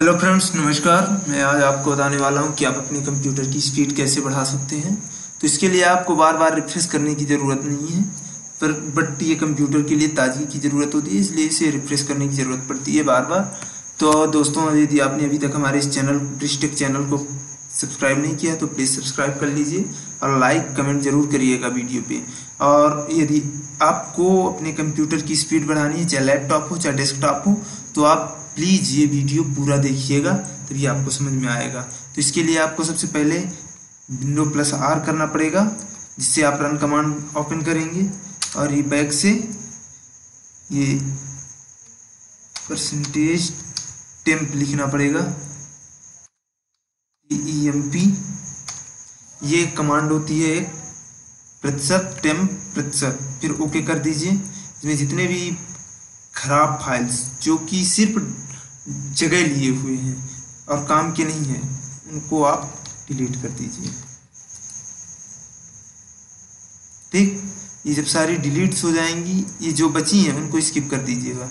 Hello friends नमस्कार। मैं आज आपको बताने वाला हूँ कि आप अपने कंप्यूटर की स्पीड कैसे बढ़ा सकते हैं। तो इसके लिए आपको बार बार रिफ्रेश करने की ज़रूरत नहीं है। पर बट ये कंप्यूटर के लिए ताजगी की ज़रूरत होती है, इसलिए इसे रिफ्रेश करने की ज़रूरत पड़ती है बार बार तो दोस्तों, यदि आपने अभी तक हमारे इस चैनल डिस्ट्रिक्ट चैनल को सब्सक्राइब नहीं किया तो प्लीज़ सब्सक्राइब कर लीजिए और लाइक कमेंट ज़रूर करिएगा वीडियो पे। और यदि आपको अपने कंप्यूटर की स्पीड बढ़ानी है, चाहे लैपटॉप हो, चाहे डेस्कटॉप हो तो आप प्लीज़ ये वीडियो पूरा देखिएगा, तभी आपको समझ में आएगा। तो इसके लिए आपको सबसे पहले विंडो प्लस आर करना पड़ेगा, जिससे आप रन कमांड ओपन करेंगे, और ये बैक से ये परसेंटेज टेम्प लिखना पड़ेगा। ई एम पी ये कमांड होती है, एक प्रतिशत टेम्प प्रतिशत फिर ओके कर दीजिए। इसमें जितने भी खराब फाइल्स, जो कि सिर्फ़ जगह लिए हुए हैं और काम के नहीं हैं, उनको आप डिलीट कर दीजिए। ठीक? ये जब सारी डिलीट्स हो जाएँगी, ये जो बची हैं, उनको स्किप कर दीजिएगा।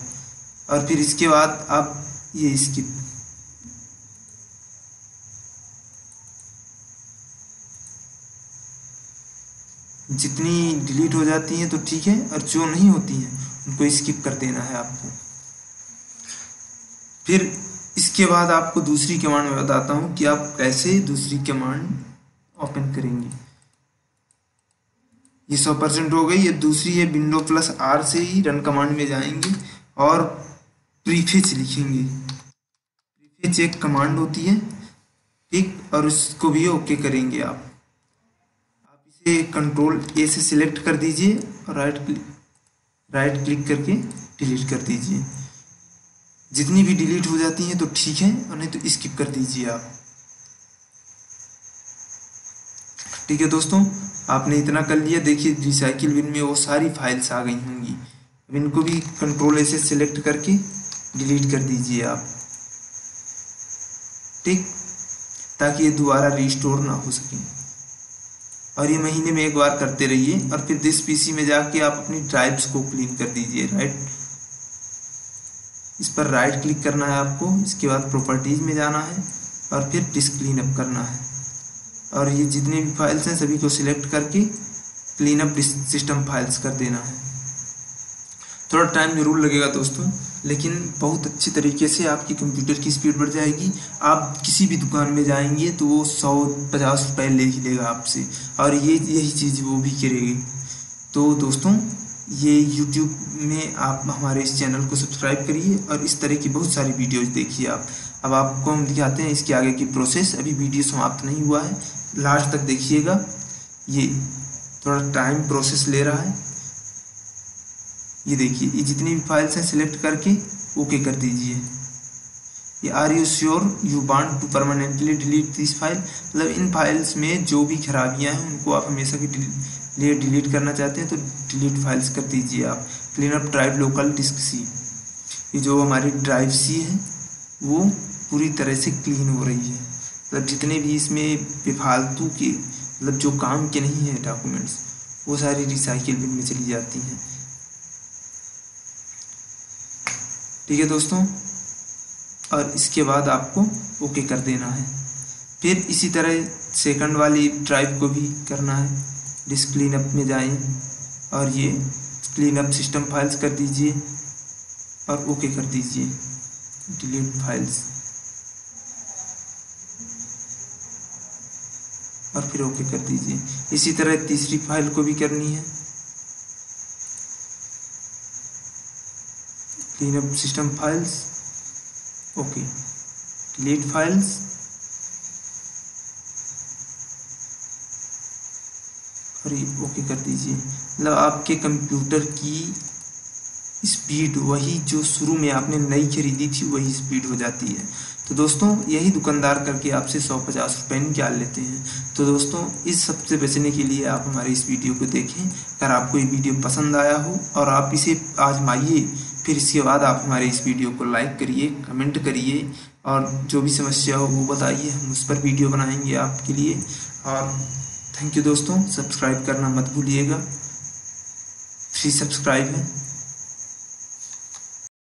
और फिर इसके बाद आप ये स्किप जितनी डिलीट हो जाती हैं तो ठीक है, और जो नहीं होती हैं, उनको स्किप कर देना है आपको। फिर इसके बाद आपको दूसरी कमांड में बताता हूँ कि आप कैसे दूसरी कमांड ओपन करेंगे। ये सौ परसेंट हो गई, ये दूसरी है विंडो प्लस आर से ही रन कमांड में जाएँगे और प्रीफेच लिखेंगे। प्रीफेच एक कमांड होती है, ठीक, और उसको भी ओके करेंगे आप। इसे कंट्रोल ए से सिलेक्ट कर दीजिए और राइट क्लिक राइट क्लिक करके डिलीट कर दीजिए। जितनी भी डिलीट हो जाती हैं तो ठीक है और नहीं तो स्किप कर दीजिए आप। ठीक है दोस्तों, आपने इतना कर लिया। देखिए रिसाइकिल बिन में वो सारी फाइल्स आ गई होंगी। अब इनको भी कंट्रोल ऐसे सिलेक्ट करके डिलीट कर दीजिए आप। ठीक? ताकि ये दोबारा रिस्टोर ना हो सके। और ये महीने में एक बार करते रहिए और फिर दिस पीसी में जाके आप अपनी ड्राइव्स को क्लीन कर दीजिए राइट इस पर राइट क्लिक करना है आपको, इसके बाद प्रॉपर्टीज़ में जाना है और फिर डिस्क क्लीन अप करना है। और ये जितने भी फाइल्स हैं सभी को सिलेक्ट करके क्लीन अप सिस्टम फाइल्स कर देना है। थोड़ा टाइम ज़रूर लगेगा दोस्तों, लेकिन बहुत अच्छे तरीके से आपकी कंप्यूटर की स्पीड बढ़ जाएगी। आप किसी भी दुकान में जाएँगे तो वो सौ पचास रुपये ले ही लेगा आपसे, और ये, यही चीज़ वो भी करेगी। तो दोस्तों, ये यूट्यूब में आप हमारे इस चैनल को सब्सक्राइब करिए और इस तरह की बहुत सारी वीडियोज़ देखिए आप। अब आपको हम दिखाते हैं इसके आगे की प्रोसेस अभी वीडियो समाप्त नहीं हुआ है लास्ट तक देखिएगा। ये थोड़ा टाइम प्रोसेस ले रहा है। ये देखिए, ये जितनी भी फाइल्स हैं सिलेक्ट करके ओके कर दीजिए। ये are you sure you want to permanently delete this file मतलब इन फाइल्स में जो भी खराबियाँ हैं, उनको आप हमेशा के लिए डिलीट करना चाहते हैं तो डिलीट फाइल्स कर दीजिए आप। Clean up drive local disk C ये जो हमारी ड्राइव सी है, वो पूरी तरह से क्लीन हो रही है। मतलब जितने भी इसमें बेफालतू के मतलब जो काम के नहीं है डॉक्यूमेंट्स वो सारी रिसाइकिल बिन में चली जाती हैं। ठीक है दोस्तों? और इसके बाद आपको ओके कर देना है। फिर इसी तरह सेकंड वाली ड्राइव को भी करना है। डिस्क क्लीन अप में जाएँ और ये क्लीन अप सिस्टम फाइल्स कर दीजिए और ओके कर दीजिए। डिलीट फाइल्स और फिर ओके कर दीजिए। इसी तरह तीसरी फ़ाइल को भी करनी है। Clean up system files okay delete files और ओके कर दीजिए। मतलब आपके कंप्यूटर की स्पीड वही जो शुरू में आपने नई खरीदी थी, वही स्पीड हो जाती है। तो दोस्तों, यही दुकानदार करके आपसे सौ पचास रुपये निकाल लेते हैं। तो दोस्तों, इस सबसे बचने के लिए आप हमारे इस वीडियो को देखें। अगर आपको ये वीडियो पसंद आया हो और आप इसे आजमाइए फिर इसके बाद आप हमारे इस वीडियो को लाइक करिए कमेंट करिए और जो भी समस्या हो वो बताइए। हम उस पर वीडियो बनाएँगे आपके लिए। और थैंक यू दोस्तों सब्सक्राइब करना मत भूलिएगा। फ्री सब्सक्राइब है।